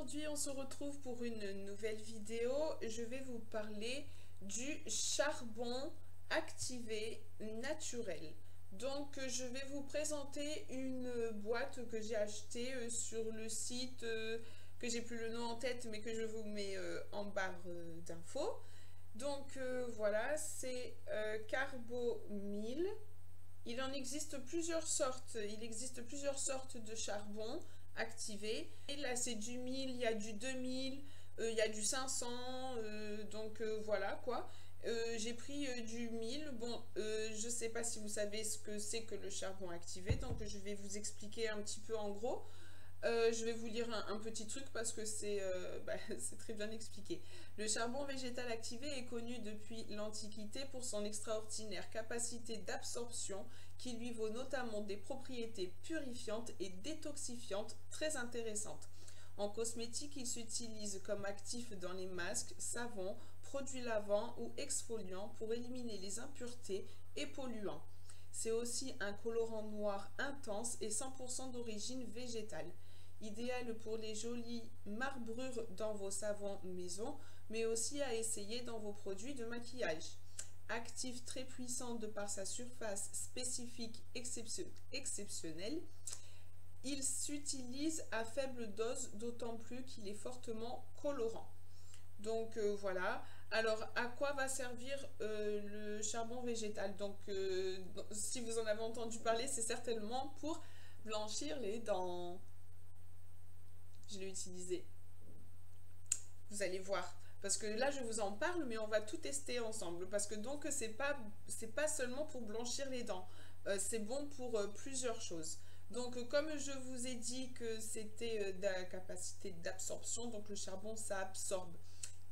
aujourd'hui on se retrouve pour une nouvelle vidéo. Je vais vous parler du charbon activé naturel. Donc je vais vous présenter une boîte que j'ai achetée euh, sur le site euh, que j'ai plus le nom en tête mais que je vous mets euh, en barre d'infos. Donc voilà, c'est Carbo 1000. Il en existe plusieurs sortes. Il existe plusieurs sortes de charbon activé. Et là, c'est du 1000, il y a du 2000, euh, il y a du 500, euh, donc euh, voilà quoi. j'ai pris du 1000. Bon, je sais pas si vous savez ce que c'est que le charbon activé, donc je vais vous expliquer un petit peu en gros. Je vais vous lire un, petit truc parce que bah, c'est très bien expliqué. Le charbon végétal activé est connu depuis l'Antiquité pour son extraordinaire capacité d'absorption qui lui vaut notamment des propriétés purifiantes et détoxifiantes très intéressantes. En cosmétique, il s'utilise comme actif dans les masques, savons, produits lavants ou exfoliants pour éliminer les impuretés et polluants. C'est aussi un colorant noir intense et 100% d'origine végétale idéal pour les jolies marbrures dans vos savons maison, mais aussi à essayer dans vos produits de maquillage. Actif très puissant de par sa surface spécifique exceptionnelle, il s'utilise à faible dose, d'autant plus qu'il est fortement colorant. Donc euh, voilà. Alors à quoi va servir euh, le charbon végétal? Donc euh, si vous en avez entendu parler, c'est certainement pour blanchir les dents je l'ai utilisé. Vous allez voir. Parce que là, je vous en parle, mais on va tout tester ensemble. Parce que donc, c'est pas, pas seulement pour blanchir les dents. Euh, c'est bon pour euh, plusieurs choses. Donc, euh, comme je vous ai dit que c'était de la capacité d'absorption, donc le charbon, ça absorbe.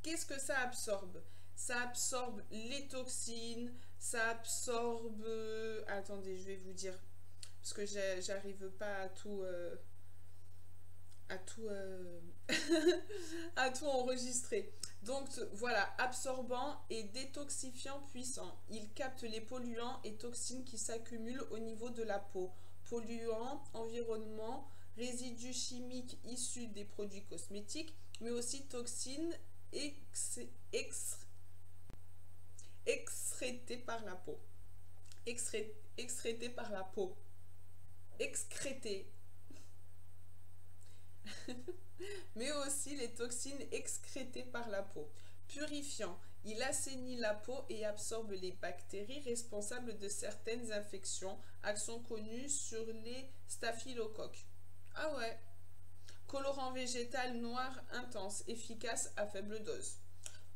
Qu'est-ce que ça absorbe? Ça absorbe les toxines, ça absorbe... attendez, je vais vous dire. Parce que j'arrive pas à tout à tout, à tout enregistrer. Donc voilà, absorbant et détoxifiant puissant. Il capte les polluants et toxines qui s'accumulent au niveau de la peau. Polluants, environnement, résidus chimiques issus des produits cosmétiques, mais aussi toxines ex, excrétées par la peau. excrétées par la peau. Excrétées mais aussi les toxines excrétées par la peau. Purifiant, il assainit la peau et absorbe les bactéries responsables de certaines infections, action connue sur les staphylocoques. Ah ouais Colorant végétal noir intense, efficace à faible dose.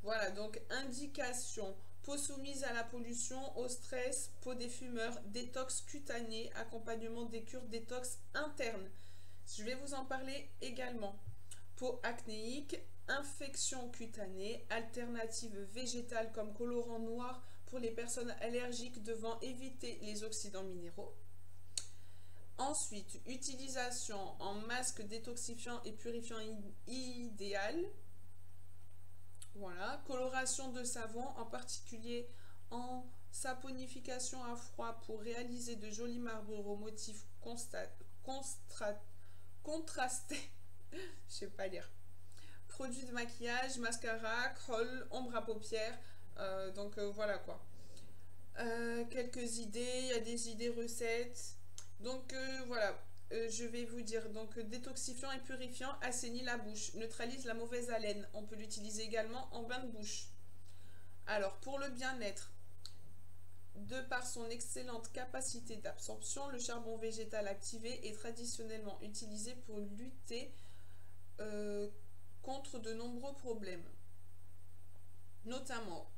Voilà, donc indication peau soumise à la pollution, au stress, peau des fumeurs, détox cutané, accompagnement des cures détox internes. Je vais vous en parler également. Peau acnéique, infection cutanée, alternative végétale comme colorant noir pour les personnes allergiques devant éviter les oxydants minéraux. Ensuite, utilisation en masque détoxifiant et purifiant idéal. Voilà, coloration de savon, en particulier en saponification à froid pour réaliser de jolis marbrures au motif constat, contrasté. Je sais pas lire. Produits de maquillage, mascara, crawl, ombre à paupières. Euh, donc euh, voilà quoi. Euh, quelques idées, il y a des idées recettes. Donc voilà, je vais vous dire. Donc détoxifiant et purifiant, assainit la bouche, neutralise la mauvaise haleine. On peut l'utiliser également en bain de bouche. Alors pour le bien-être, de par son excellente capacité d'absorption, le charbon végétal activé est traditionnellement utilisé pour lutter euh, contre de nombreux problèmes, notamment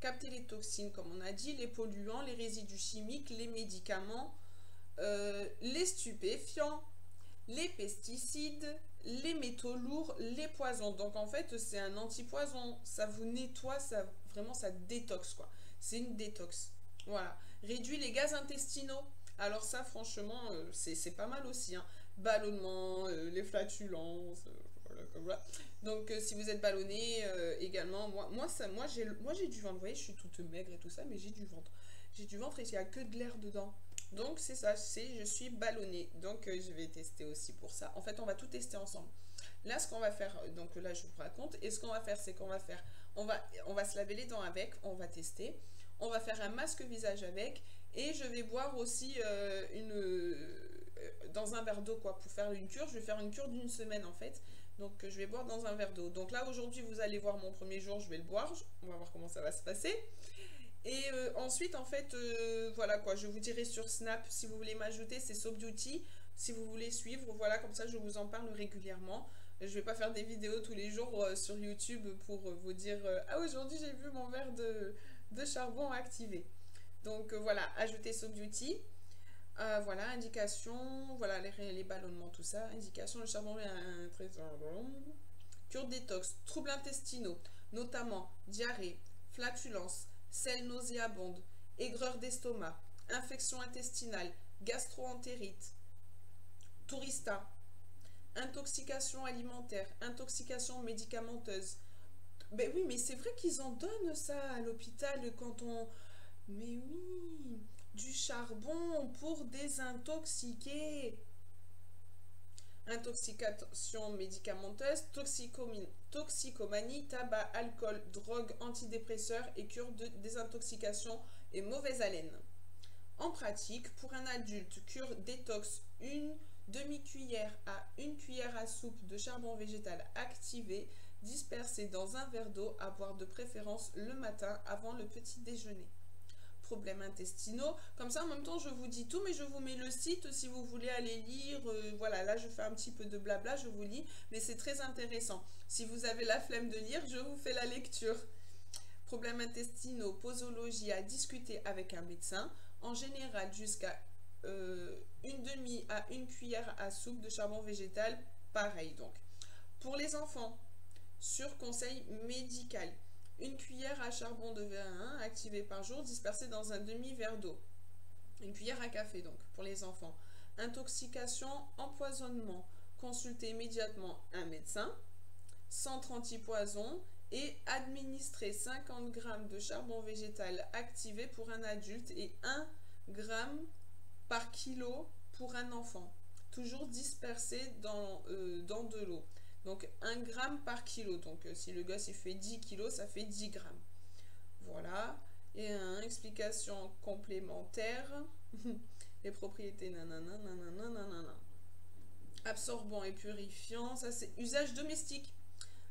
capter les toxines, comme on a dit, les polluants, les résidus chimiques, les médicaments, euh, les stupéfiants, les pesticides, les métaux lourds, les poisons. Donc en fait, c'est un antipoison. Ça vous nettoie, ça vraiment ça détoxe quoi. C'est une détox. Voilà. Réduit les gaz intestinaux. Alors ça, franchement, euh, c'est pas mal aussi. Hein. Ballonnement, euh, les flatulences, euh, voilà, Donc si vous êtes ballonné également, moi, moi, ça, moi j'ai du ventre. Vous voyez, je suis toute maigre et tout ça, mais j'ai du ventre. J'ai du ventre et il n'y a que de l'air dedans. Donc c'est ça, c'est je suis ballonnée. Donc je vais tester aussi pour ça. En fait, on va tout tester ensemble. Là, ce qu'on va faire, donc là, je vous raconte, et ce qu'on va faire, c'est qu'on va faire, on va, on va se laver les dents avec, on va tester, on va faire un masque visage avec, et je vais boire aussi euh, une, euh, dans un verre d'eau, quoi, pour faire une cure. Je vais faire une cure d'une semaine, en fait. Donc, je vais boire dans un verre d'eau. Donc là, aujourd'hui, vous allez voir mon premier jour, je vais le boire. On va voir comment ça va se passer. Et euh, ensuite, en fait, voilà quoi, je vous dirai sur Snap, si vous voulez m'ajouter, c'est So Beauty. Si vous voulez suivre, voilà, comme ça, je vous en parle régulièrement. Je vais pas faire des vidéos tous les jours sur YouTube pour vous dire Ah, aujourd'hui, j'ai vu mon verre de, charbon activé. Donc euh, voilà, ajouter So Beauty. Euh, voilà, indication, voilà les, ballonnements, tout ça. Indication, le charbon un trésor. Cure détox, troubles intestinaux, notamment diarrhée, flatulence, sel nauséabonde, aigreur d'estomac, infection intestinale, gastroentérite, tourista, intoxication alimentaire, intoxication médicamenteuse. Ben oui, mais c'est vrai qu'ils en donnent ça à l'hôpital quand on, mais oui, du charbon pour désintoxiquer. Intoxication médicamenteuse, toxicomanie, tabac, alcool, drogue, antidépresseurs et cure de désintoxication et mauvaise haleine. En pratique, pour un adulte, cure détox une demi-cuillère à une cuillère à soupe de charbon végétal activé dispersé dans un verre d'eau à boire de préférence le matin avant le petit déjeuner problèmes intestinaux. Comme ça, en même temps, je vous dis tout, mais je vous mets le site si vous voulez aller lire. Euh, voilà, là, je fais un petit peu de blabla, je vous lis, mais c'est très intéressant. Si vous avez la flemme de lire, je vous fais la lecture. Problèmes intestinaux, posologie à discuter avec un médecin. En général, jusqu'à euh, une demi à une cuillère à soupe de charbon végétal, pareil donc. Pour les enfants, sur conseil médical, une cuillère à charbon de vin activé par jour dispersée dans un demi-verre d'eau. Une cuillère à café donc pour les enfants. Intoxication, empoisonnement. Consultez immédiatement un médecin. Centre antipoison et administrer 50 g de charbon végétal activé pour un adulte et 1 g par kilo pour un enfant. Toujours dispersé dans, euh, dans de l'eau. Donc 1 gramme par kilo. Donc euh, si le gosse il fait 10 kilos, ça fait 10 grammes. Voilà. Et explication complémentaire. Les propriétés nanana nanana nanana. Absorbant et purifiant, ça c'est usage domestique.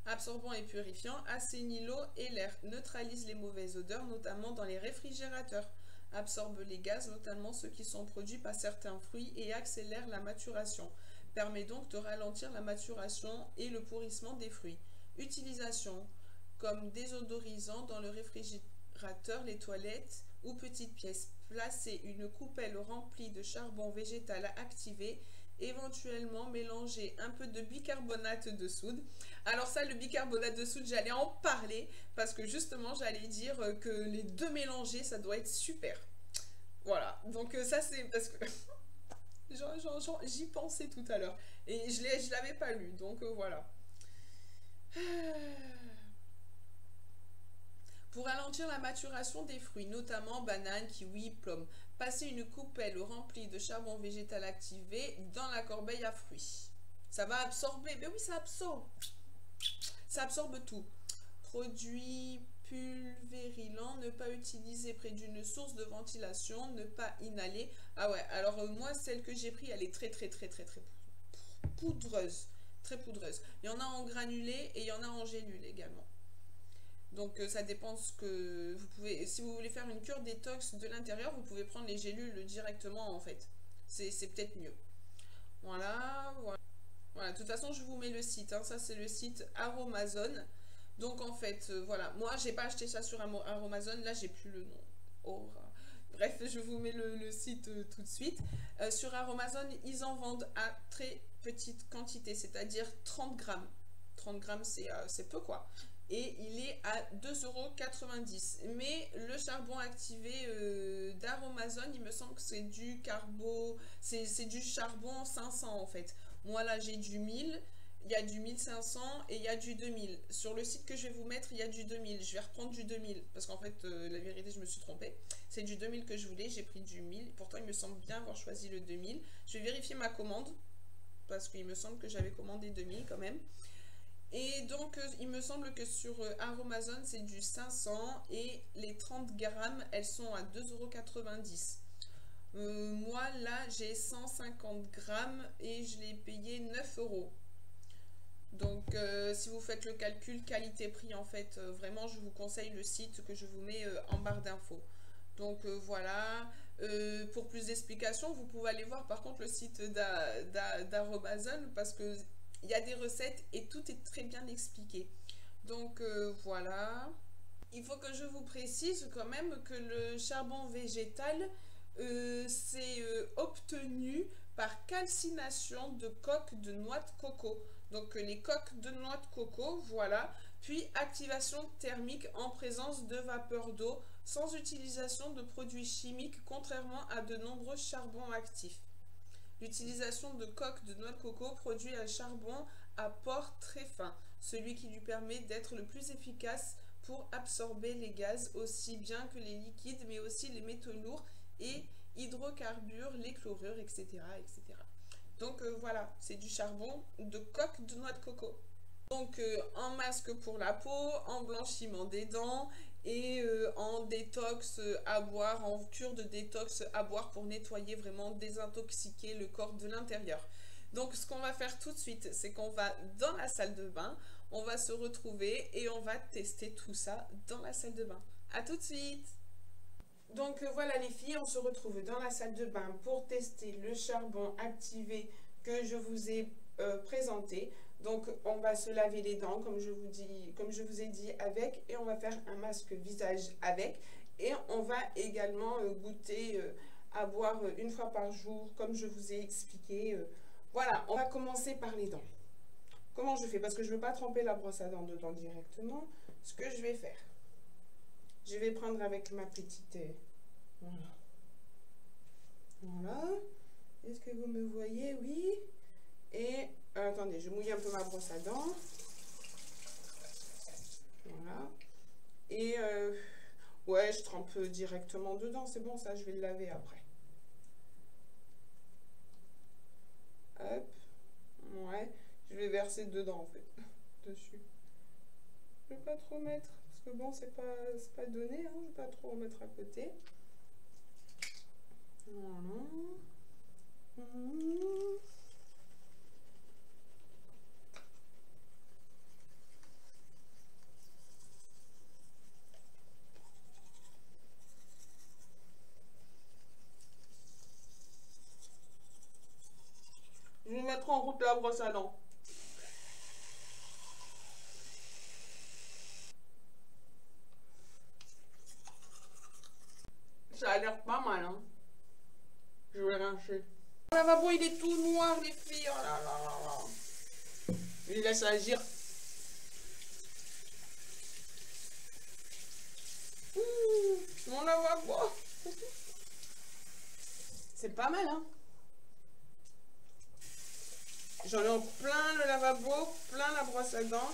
Absorbant et purifiant, assainit l'eau et l'air, neutralise les mauvaises odeurs, notamment dans les réfrigérateurs, absorbe les gaz, notamment ceux qui sont produits par certains fruits, et accélère la maturation permet donc de ralentir la maturation et le pourrissement des fruits. Utilisation comme désodorisant dans le réfrigérateur, les toilettes ou petites pièces. Placer une coupelle remplie de charbon végétal activé éventuellement mélanger un peu de bicarbonate de soude. Alors ça, le bicarbonate de soude, j'allais en parler parce que justement, j'allais dire que les deux mélangés, ça doit être super. Voilà, donc euh, ça c'est parce que J'y pensais tout à l'heure. Et je ne l'avais pas lu, donc euh, voilà. Pour ralentir la maturation des fruits, notamment bananes, kiwi, pommes, passez une coupelle remplie de charbon végétal activé dans la corbeille à fruits. Ça va absorber. Mais oui, ça absorbe. Ça absorbe tout. Produit pulvérilant, ne pas utiliser près d'une source de ventilation, ne pas inhaler. Ah ouais, alors euh, moi, celle que j'ai pris, elle est très très très très très poudreuse. Très poudreuse. Il y en a en granulé et il y en a en gélule également. Donc euh, ça dépend ce que vous pouvez... Si vous voulez faire une cure détox de l'intérieur, vous pouvez prendre les gélules directement en fait. C'est peut-être mieux. Voilà, voilà. Voilà, de toute façon, je vous mets le site. Hein. Ça, c'est le site Aromazone. Donc en fait, euh, voilà, moi j'ai pas acheté ça sur Amazon, là j'ai plus le nom. Bref, je vous mets le, site euh, tout de suite. Euh, sur Amazon, ils en vendent à très petite quantité, c'est-à-dire 30 grammes. 30 grammes, c'est peu quoi. Et il est à 2,90€. Mais le charbon activé d'Aromazon, il me semble que c'est du carbo, c'est du charbon 500 en fait. Moi là j'ai du 1000 il y a du 1500 et il y a du 2000. Sur le site que je vais vous mettre, il y a du 2000. Je vais reprendre du 2000 parce qu'en fait, euh, la vérité, je me suis trompée. C'est du 2000 que je voulais, j'ai pris du 1000. Pourtant, il me semble bien avoir choisi le 2000. Je vais vérifier ma commande. parce qu'il me semble que j'avais commandé 2000 quand même. Et donc, euh, il me semble que sur Amazon, c'est du 500 et les 30 grammes, elles sont à 2,90€. Euh, moi, là, j'ai 150 grammes et je l'ai payé 9 euros. Donc, euh, si vous faites le calcul qualité-prix, en fait, euh, vraiment, je vous conseille le site que je vous mets en barre d'infos. Donc, voilà. pour plus d'explications, vous pouvez aller voir, par contre, le site d'Aromazon parce qu'il y a des recettes et tout est très bien expliqué. Donc, voilà. Il faut que je vous précise quand même que le charbon végétal, euh, c'est euh, obtenu par calcination de coques de noix de coco. Donc euh, les coques de noix de coco, voilà. Puis activation thermique en présence de vapeur d'eau sans utilisation de produits chimiques contrairement à de nombreux charbons actifs. L'utilisation de coques de noix de coco produit un charbon à port très fin, celui qui lui permet d'être le plus efficace pour absorber les gaz aussi bien que les liquides mais aussi les métaux lourds et hydrocarbures, les chlorures, etc. etc. Donc euh, voilà, c'est du charbon de coque de noix de coco. Donc euh, en masque pour la peau, en blanchiment des dents et euh, en détox à boire, en cure de détox à boire pour nettoyer vraiment, désintoxiquer le corps de l'intérieur. Donc ce qu'on va faire tout de suite, c'est qu'on va dans la salle de bain, on va se retrouver et on va tester tout ça dans la salle de bain. A tout de suite donc euh, voilà les filles, on se retrouve dans la salle de bain pour tester le charbon activé que je vous ai euh, présenté. Donc on va se laver les dents comme je, vous ai dit avec et on va faire un masque visage avec. Et on va également euh, goûter à boire une fois par jour comme je vous ai expliqué. Voilà, on va commencer par les dents. Comment je fais? Parce que je ne veux pas tremper la brosse à dents dedans directement. Ce que je vais faire, je vais prendre avec ma petite... Voilà. Est-ce que vous me voyez? Oui. Et euh, attendez, je mouille un peu ma brosse à dents. Voilà. Et euh, ouais, je trempe directement dedans. C'est bon, ça, je vais le laver après. Hop. Ouais. Je vais verser dedans, en fait. Dessus. Je vais pas trop mettre bon, c'est pas, pas donné, hein, je vais pas trop en mettre à côté. Je vais mettre en route la brosse à dents. Ça a l'air pas mal, hein. Je vais rincer. Le lavabo, il est tout noir, les filles. Oh là là là là. Il laisse agir. Mon lavabo. C'est pas mal, hein. J'en ai plein le lavabo, plein la brosse à dents.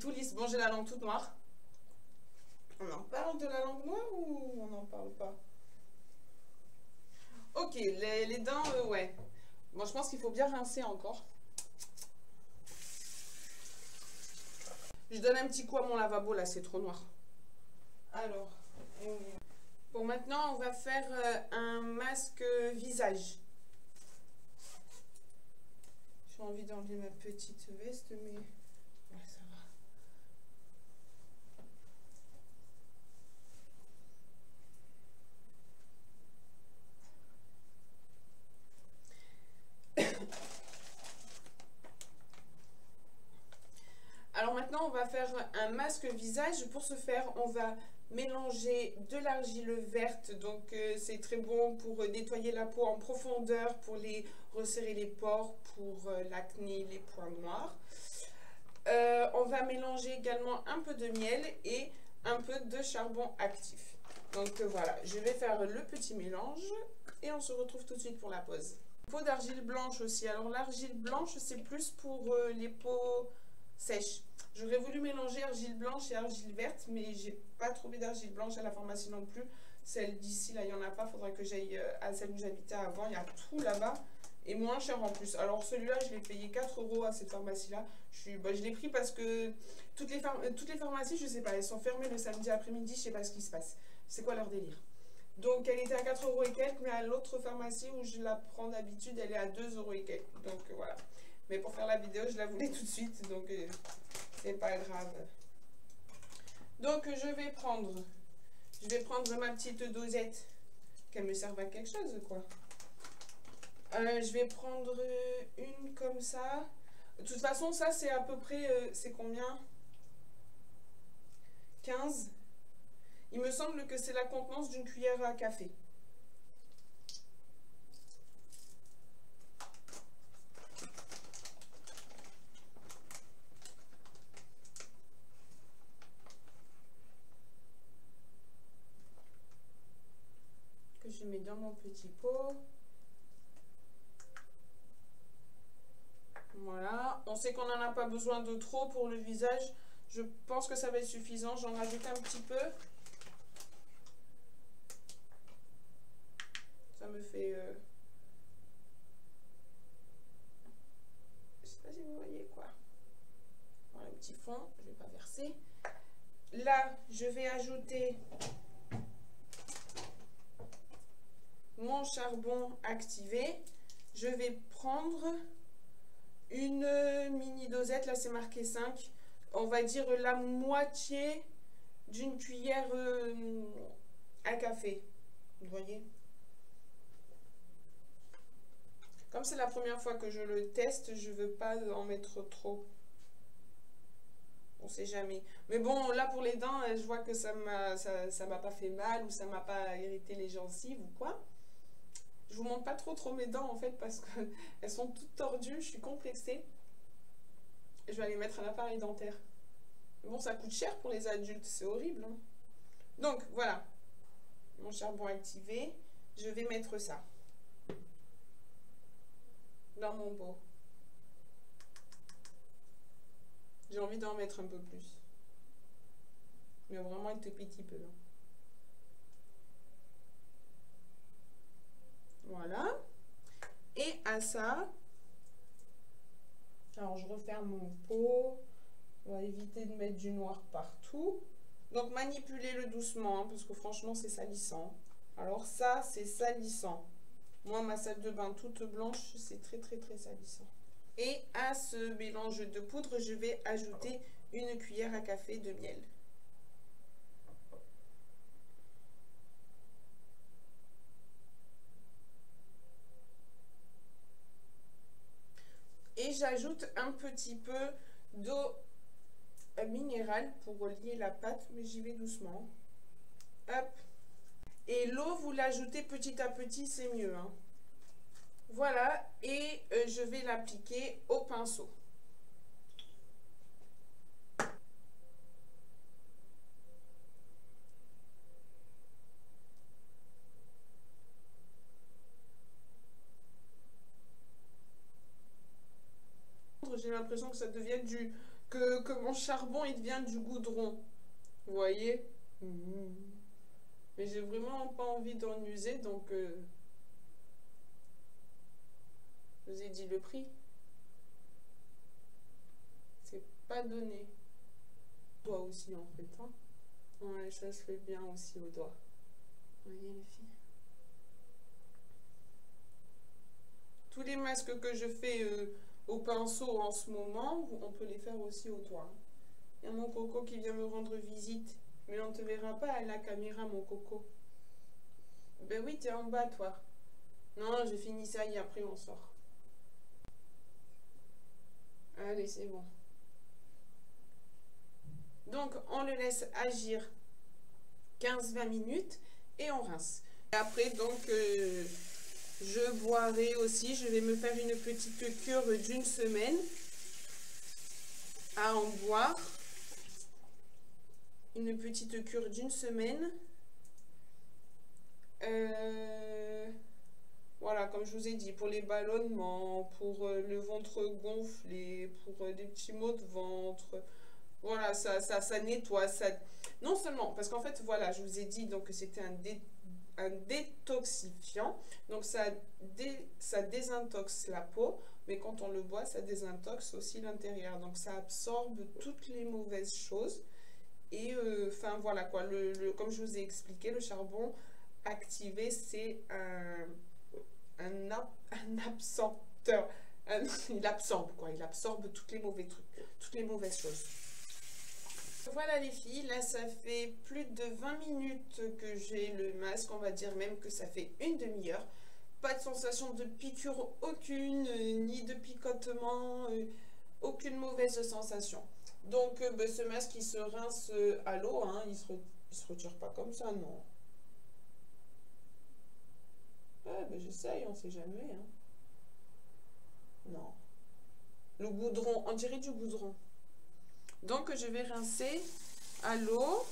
tout lisse. Bon, j'ai la langue toute noire. On en parle de la langue noire ou on n'en parle pas? Ok, les, dents, euh, ouais. Bon, je pense qu'il faut bien rincer encore. Je donne un petit coup à mon lavabo, là, c'est trop noir. Alors, bon, maintenant, on va faire euh, un masque visage. J'ai envie d'enlever ma petite veste, mais... Alors maintenant, on va faire visage. Pour ce faire, on va mélanger de l'argile verte. Donc euh, c'est très bon pour nettoyer la peau en profondeur, pour les resserrer les pores, pour euh, l'acné, les points noirs. Euh, on va mélanger également un peu de miel et un peu de charbon actif. Donc euh, voilà, je vais faire le petit mélange et on se retrouve tout de suite pour la pause. Peau d'argile blanche aussi. Alors l'argile blanche, c'est plus pour euh, les peaux sèches. J'aurais voulu mélanger argile blanche et argile verte, mais j'ai pas trouvé d'argile blanche à la pharmacie non plus. Celle d'ici, là, il n'y en a pas. Faudra que j'aille euh, à celle où j'habitais avant. Il y a tout là-bas. Et moins cher en plus. Alors celui-là, je l'ai payé 4 euros à cette pharmacie-là. Je, bah, je l'ai pris parce que toutes les, toutes les pharmacies, je sais pas, elles sont fermées le samedi après-midi. Je sais pas ce qui se passe. C'est quoi leur délire? Donc elle était à 4 euros et quelques, mais à l'autre pharmacie où je la prends d'habitude, elle est à 2 euros et quelques. Donc voilà. Mais pour faire la vidéo, je la voulais tout de suite, donc euh, c'est pas grave. Donc je vais prendre, je vais prendre ma petite dosette, qu'elle me serve à quelque chose quoi? Euh, je vais prendre une comme ça. De toute façon, ça c'est à peu près, c'est combien? 15 il me semble que c'est la contenance d'une cuillère à café. Que je mets mon petit pot. Voilà. On sait qu'on n'en a pas besoin de trop pour le visage. Je pense que ça va être suffisant. J'en rajoute un petit peu. me fait... Euh... Je sais pas si vous voyez quoi. Voilà un petit fond, je vais pas verser. Là, je vais ajouter mon charbon activé. Je vais prendre une mini dosette, là c'est marqué 5. On va dire la moitié d'une cuillère euh, à café. Vous voyez? Comme c'est la première fois que je le teste, je veux pas en mettre trop. On sait jamais. Mais bon, là pour les dents, je vois que ça m'a pas fait mal ou ça m'a pas irrité les gencives ou quoi. Je vous montre pas trop trop mes dents en fait parce qu'elles sont toutes tordues, je suis complexée. Je vais aller mettre un appareil dentaire. Bon, ça coûte cher pour les adultes, c'est horrible. Hein. Donc voilà, mon charbon activé. Je vais mettre ça dans mon pot. J'ai envie d'en mettre un peu plus. Mais vraiment un tout petit peu. Hein. Voilà. Et à ça, alors je referme mon pot. On va éviter de mettre du noir partout. Donc manipulez-le doucement, hein, parce que franchement c'est salissant. Alors ça, c'est salissant. Moi, ma salle de bain toute blanche, c'est très très très salissant. Et à ce mélange de poudre, je vais ajouter une cuillère à café de miel. J'ajoute un petit peu d'eau minérale pour lier la pâte, mais j'y vais doucement. Hop, et l'eau, vous l'ajoutez petit à petit, c'est mieux. Hein. Voilà, et euh, je vais l'appliquer au pinceau. J'ai l'impression que ça devient du... Que, mon charbon, il devient du goudron. Vous voyez? Mais j'ai vraiment pas envie d'en user, donc euh, je vous ai dit le prix. C'est pas donné. Doigt aussi en fait. Hein. Ça se fait bien aussi au doigt. Vous voyez les filles? Tous les masques que je fais euh, au pinceau en ce moment, on peut les faire aussi au doigt. Il y a mon coco qui vient me rendre visite mais on ne te verra pas à la caméra, mon coco. Ben oui, tu es en bas, toi. Non, j'ai fini ça et après on sort. Allez, c'est bon. Donc, on le laisse agir 15-20 minutes et on rince. Et après, donc, euh, je boirai aussi. Je vais me faire une petite cure d'une semaine à en boire une petite cure d'une semaine. Euh, voilà, comme je vous ai dit, pour les ballonnements, pour euh, le ventre gonflé, pour des petits maux de ventre. Voilà, ça, ça, ça nettoie. Ça... Non seulement, parce qu'en fait, voilà, je vous ai dit donc que c'était un, un détoxifiant. Donc ça, ça désintoxe la peau, mais quand on le boit, ça désintoxe aussi l'intérieur. Donc ça absorbe toutes les mauvaises choses. Et euh, enfin voilà quoi, le, comme je vous ai expliqué, le charbon activé, c'est un, un, il absorbe quoi, il absorbe les mauvais trucs, toutes les mauvaises choses. Voilà les filles, là ça fait plus de 20 minutes que j'ai le masque, on va dire même que ça fait une demi-heure. Pas de sensation de piqûre aucune, ni de picotement, euh, aucune mauvaise sensation. Donc euh, ben, ce masque il se rince à l'eau, hein, il, se se retire pas comme ça, non. Ouais, ben j'essaye, on sait jamais. Hein. Non. Le goudron, on dirait du goudron. Donc, je vais rincer à l'eau,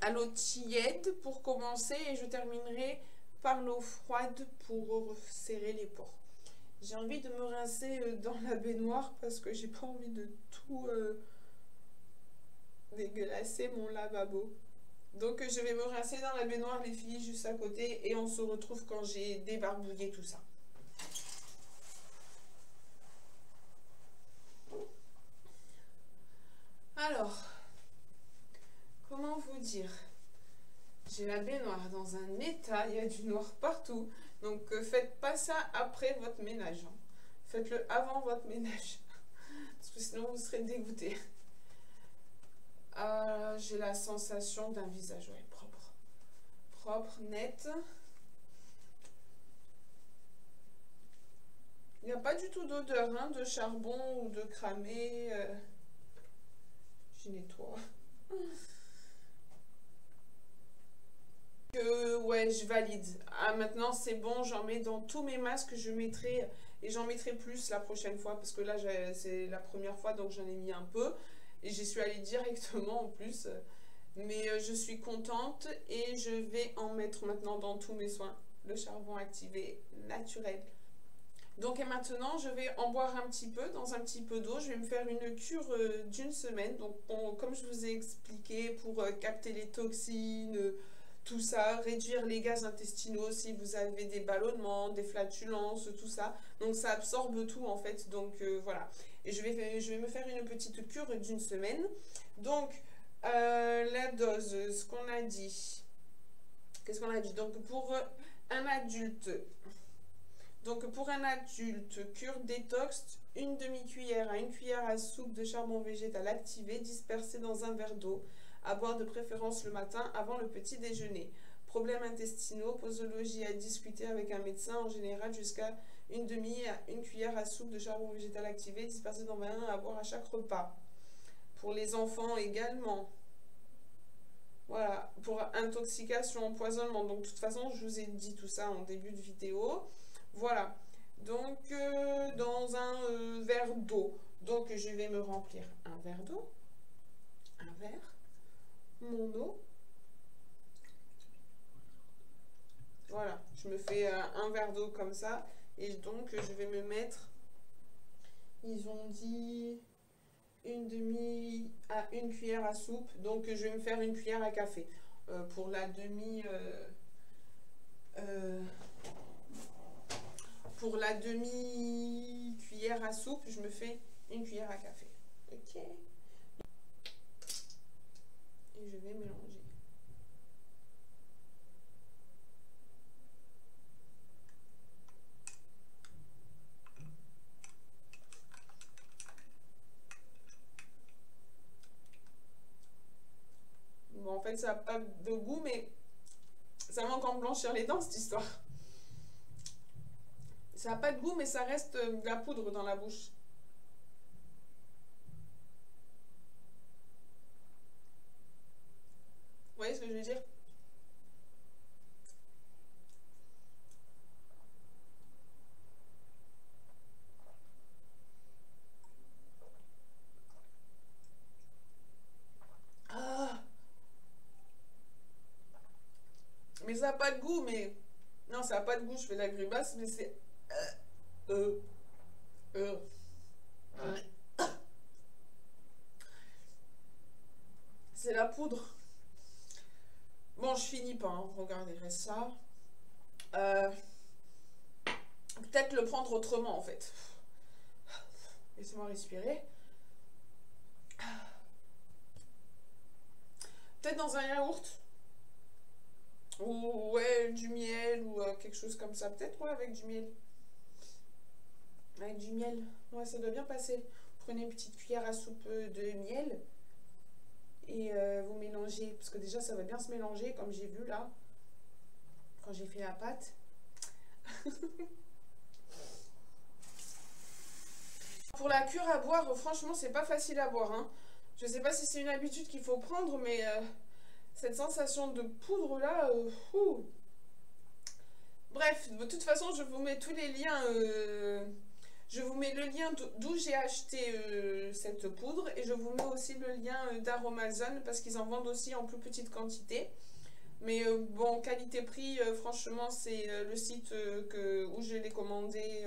à l'eau tiède pour commencer et je terminerai par l'eau froide pour serrer les pores. J'ai envie de me rincer euh, dans la baignoire parce que j'ai pas envie de tout euh, déglacer mon lavabo. Donc je vais me rincer dans la baignoire les filles juste à côté et on se retrouve quand j'ai débarbouillé tout ça. Alors, comment vous dire La baignoire dans un état, il y a du noir partout. Donc, euh, faites pas ça après votre ménage. Hein. Faites-le avant votre ménage. Parce que sinon, vous serez dégoûté. Euh, j'ai la sensation d'un visage propre. Propre, net. Il n'y a pas du tout d'odeur hein, de charbon ou de cramé. Euh je nettoie. Que ouais, je valide. Ah, maintenant c'est bon, j'en mets dans tous mes masques, je mettrai et j'en mettrai plus la prochaine fois parce que là c'est la première fois donc j'en ai mis un peu et j'y suis allée directement en plus. Mais euh, je suis contente et je vais en mettre maintenant dans tous mes soins. Le charbon activé naturel. Donc et maintenant, je vais en boire un petit peu dans un petit peu d'eau. Je vais me faire une cure euh, d'une semaine. Donc comme je vous ai expliqué, pour euh, capter les toxines, tout ça, réduire les gaz intestinaux si vous avez des ballonnements, des flatulences, tout ça. Donc ça absorbe tout en fait. Donc voilà. Et je vais, me faire une petite cure d'une semaine. Donc la dose, ce qu'on a dit. Qu'est-ce qu'on a dit? Donc pour un adulte, donc pour un adulte, cure détox, une demi-cuillère à une cuillère à soupe de charbon végétal activé dispersé dans un verre d'eau, à boire de préférence le matin avant le petit déjeuner. Problèmes intestinaux, posologie à discuter avec un médecin en général jusqu'à une demi à une cuillère à soupe de charbon végétal activé dispersé dans un verre à boire à chaque repas. Pour les enfants également. Voilà, pour intoxication, empoisonnement. Donc de toute façon, je vous ai dit tout ça en début de vidéo. Voilà. Donc, euh, dans un euh, verre d'eau. Donc, je vais me remplir un verre d'eau. Un verre. Mon eau. Voilà. Je me fais euh, un verre d'eau comme ça. Et donc, je vais me mettre... Ils ont dit une demi à une cuillère à soupe. Donc, je vais me faire une cuillère à café. pour la demi... Pour la demi-cuillère à soupe, je me fais une cuillère à café. Ok Je vais mélanger. Bon, en fait, ça n'a pas de goût, mais ça va encore blanchir les dents, cette histoire. Ça n'a pas de goût, mais ça reste euh, de la poudre dans la bouche. Voyez ce que je veux dire? Ça n'a pas de goût, mais... Non, ça n'a pas de goût, je fais la grimace, mais c'est... Euh, euh, C'est la poudre. Bon, je finis pas, hein. regardez ça. Euh, peut-être le prendre autrement, en fait. Laissez-moi respirer. Peut-être dans un yaourt. Ou ouais, du miel ou euh, quelque chose comme ça. Peut-être ouais, avec du miel. Avec du miel. Ouais, ça doit bien passer. Prenez une petite cuillère à soupe de miel. Et euh, vous mélangez. Parce que déjà, ça va bien se mélanger, comme j'ai vu là. Quand j'ai fait la pâte. Pour la cure à boire, franchement, c'est pas facile à boire. Hein. Je sais pas si c'est une habitude qu'il faut prendre, mais euh, cette sensation de poudre là. Euh, Bref, de toute façon, je vous mets tous les liens. Euh, je vous mets le lien d'où j'ai acheté cette poudre et je vous mets aussi le lien d'Aromazone parce qu'ils en vendent aussi en plus petite quantité. Mais bon, qualité-prix, franchement, c'est le site que, où je l'ai commandé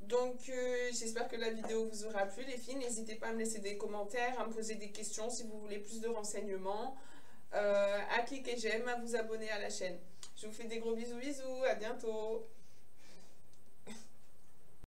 donc, euh, j'espère que la vidéo vous aura plu, les filles. N'hésitez pas à me laisser des commentaires, à me poser des questions si vous voulez plus de renseignements, euh, à cliquer j'aime, à vous abonner à la chaîne. Je vous fais des gros bisous, bisous, à bientôt